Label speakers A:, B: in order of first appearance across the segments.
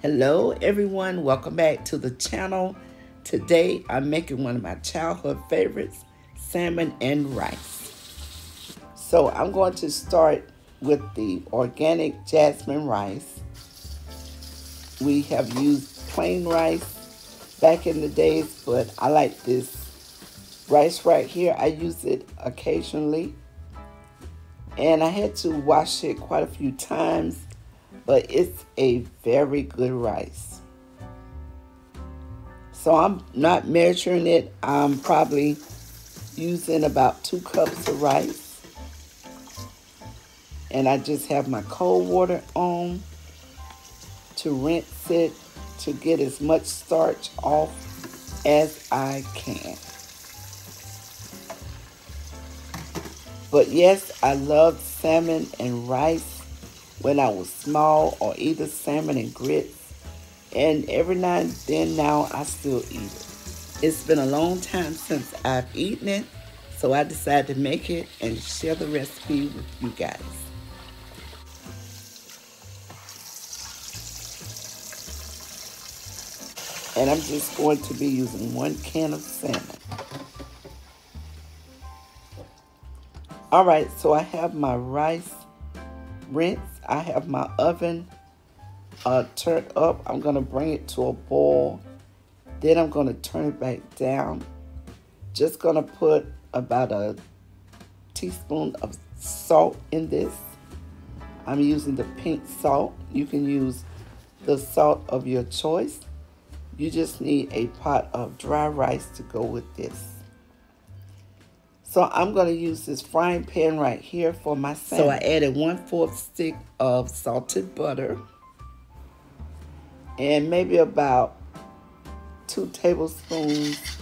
A: Hello everyone, welcome back to the channel. Today I'm making one of my childhood favorites, salmon and rice. So I'm going to start with the organic jasmine rice. We have used plain rice back in the days, but I like this rice right here. I use it occasionally. And I had to wash it quite a few times but it's a very good rice. So I'm not measuring it. I'm probably using about two cups of rice. And I just have my cold water on to rinse it to get as much starch off as I can. But yes, I love salmon and rice when I was small or either salmon and grits. And every now and then now I still eat it. It's been a long time since I've eaten it, so I decided to make it and share the recipe with you guys. And I'm just going to be using one can of salmon. All right, so I have my rice rinse. I have my oven uh, turned up. I'm going to bring it to a boil. Then I'm going to turn it back down. Just going to put about a teaspoon of salt in this. I'm using the pink salt. You can use the salt of your choice. You just need a pot of dry rice to go with this. So I'm going to use this frying pan right here for my salmon. So I added one fourth stick of salted butter and maybe about two tablespoons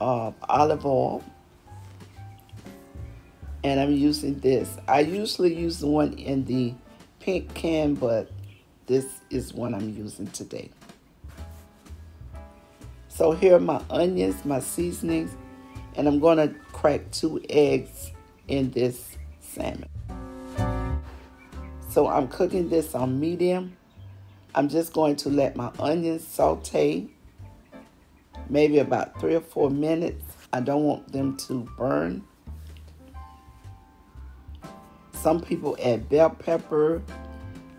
A: of olive oil. And I'm using this. I usually use the one in the pink can, but this is one I'm using today. So here are my onions, my seasonings, and I'm going to crack two eggs in this salmon. So I'm cooking this on medium. I'm just going to let my onions saute maybe about three or four minutes. I don't want them to burn. Some people add bell pepper,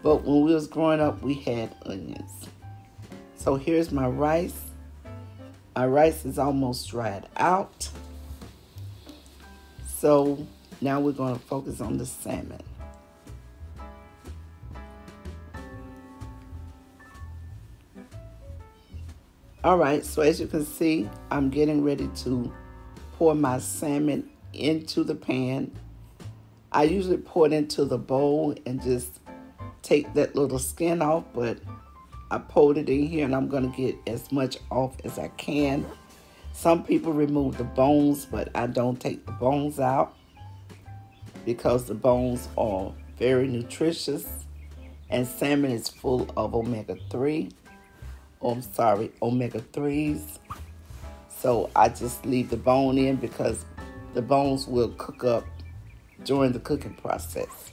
A: but when we was growing up, we had onions. So here's my rice. My rice is almost dried out. So now we're going to focus on the salmon. All right, so as you can see, I'm getting ready to pour my salmon into the pan. I usually pour it into the bowl and just take that little skin off, but I poured it in here and I'm gonna get as much off as I can. Some people remove the bones, but I don't take the bones out because the bones are very nutritious and salmon is full of omega-3. Oh, I'm sorry, omega-3s. So I just leave the bone in because the bones will cook up during the cooking process.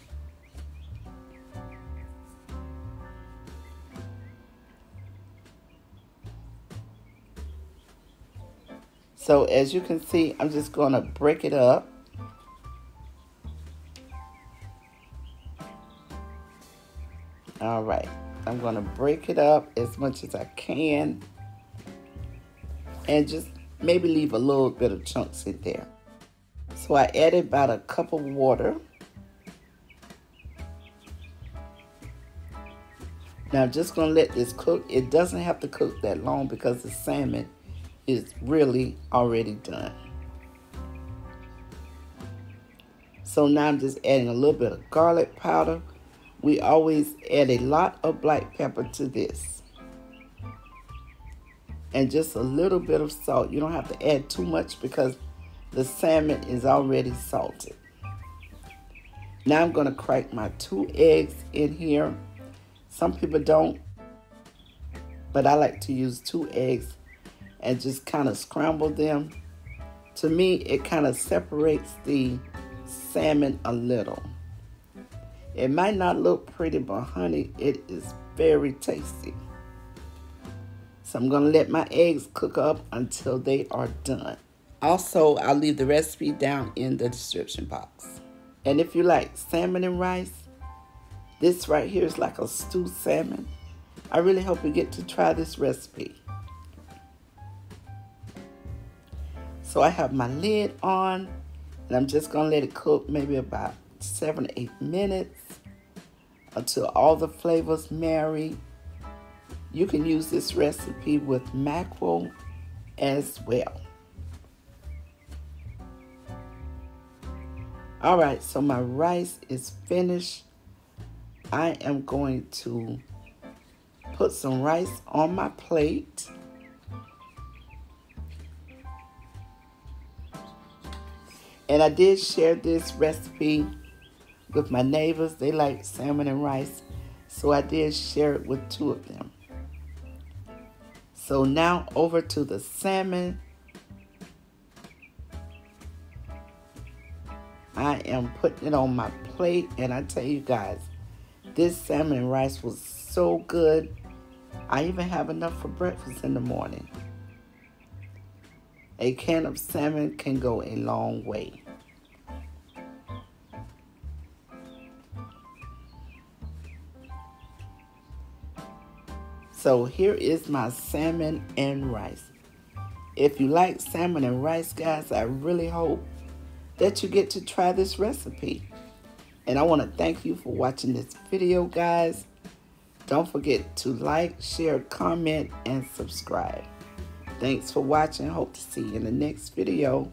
A: So as you can see, I'm just going to break it up. All right, I'm going to break it up as much as I can and just maybe leave a little bit of chunks in there. So I added about a cup of water. Now I'm just going to let this cook. It doesn't have to cook that long because the salmon is really already done. So now I'm just adding a little bit of garlic powder. We always add a lot of black pepper to this. And just a little bit of salt. You don't have to add too much because the salmon is already salted. Now I'm going to crack my two eggs in here. Some people don't, but I like to use two eggs and just kind of scramble them. To me, it kind of separates the salmon a little. It might not look pretty, but honey, it is very tasty. So I'm going to let my eggs cook up until they are done. Also, I'll leave the recipe down in the description box. And if you like salmon and rice, this right here is like a stewed salmon. I really hope you get to try this recipe. So I have my lid on and I'm just going to let it cook maybe about seven to eight minutes until all the flavors marry. You can use this recipe with mackerel as well. All right, so my rice is finished. I am going to put some rice on my plate. And I did share this recipe with my neighbors. They like salmon and rice. So I did share it with two of them. So now over to the salmon. I am putting it on my plate and I tell you guys, this salmon and rice was so good. I even have enough for breakfast in the morning. A can of salmon can go a long way. So here is my salmon and rice. If you like salmon and rice, guys, I really hope that you get to try this recipe. And I want to thank you for watching this video, guys. Don't forget to like, share, comment, and subscribe. Thanks for watching. Hope to see you in the next video.